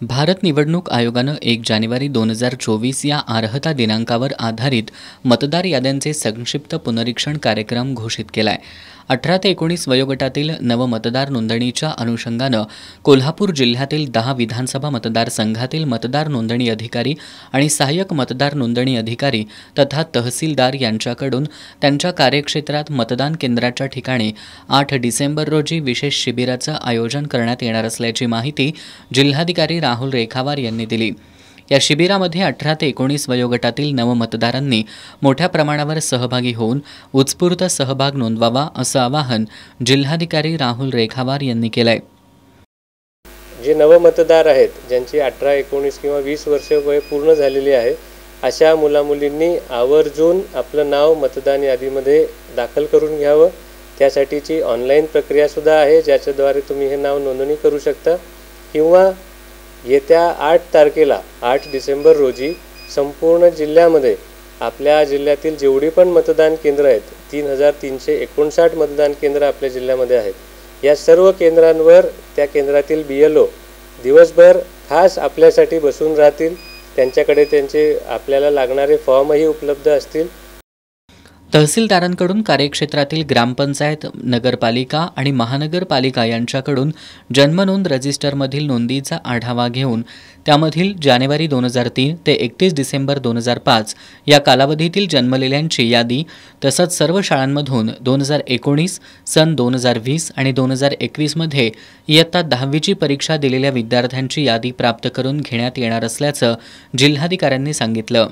भारत निवडणूक आयोगानं एक जानेवारी दोन हजार चोवीस या अर्हता दिनांकावर आधारित मतदार याद्यांचे संक्षिप्त पुनरीक्षण कार्यक्रम घोषित केला आहे अठरा ते एकोणीस वयोगटातील नवमतदार नोंदणीच्या अनुषंगानं कोल्हापूर जिल्ह्यातील दहा विधानसभा मतदारसंघातील मतदार नोंदणी अधिकारी आणि सहाय्यक मतदार नोंदणी अधिकारी तथा तहसीलदार यांच्याकडून त्यांच्या कार्यक्षेत्रात मतदान केंद्राच्या ठिकाणी आठ डिसेंबर रोजी विशेष शिबिराचं आयोजन करण्यात येणार असल्याची माहिती जिल्हाधिकारी राहुल रेखावार यांनी दिली. या शिबिरामध्ये अठरा ते एकोणीस वयोगटातील नवमतदारांनी मोठ्या प्रमाणावर सहभागी होऊन उत्स्फूर्त सहभाग नोंदवावा असं आवाहन जिल्हाधिकारी राहुल रेखावार यांनी केलंय. जे नवमतदार आहेत ज्यांची अठरा एकोणीस किंवा वीस वर्ष वय पूर्ण झालेली आहे अशा मुलामुलींनी आवर्जून आपलं नाव मतदान यादीमध्ये दाखल करून घ्यावं. त्यासाठीची ऑनलाईन प्रक्रियासुद्धा आहे ज्याच्याद्वारे तुम्ही हे नाव नोंदणी करू शकता. किंवा येत्या आठ तारखेला आठ डिसेंबर रोजी संपूर्ण जिल्ह्यामध्ये आपल्या जिल्ह्यातील जेवढी पण मतदान केंद्र आहेत तीन हजार तीनशे एकोणसाठ मतदान केंद्र आपल्या जिल्ह्यामध्ये आहेत. या सर्व केंद्रांवर त्या केंद्रातील बी एल ओ दिवसभर खास आपल्यासाठी बसून राहतील. त्यांच्याकडे त्यांचे आपल्याला लागणारे फॉर्मही उपलब्ध असतील. तहसीलदारांकडून कार्यक्षेत्रातील ग्रामपंचायत नगरपालिका आणि महानगरपालिका यांच्याकडून जन्मनोंद रजिस्टरमधील नोंदीचा आढावा घेऊन त्यामधील जानेवारी दोन हजार तीन ते एकतीस डिसेंबर दोन हजार पाच या कालावधीतील जन्मलेल्यांची यादी तसंच सर्व शाळांमधून दोन हजार एकोणीस सन दोन हजार वीस आणि दोन हजार एकवीसमध्ये इयत्ता दहावीची परीक्षा दिलेल्या विद्यार्थ्यांची यादी प्राप्त करून घेण्यात येणार असल्याचं जिल्हाधिकाऱ्यांनी सांगितलं.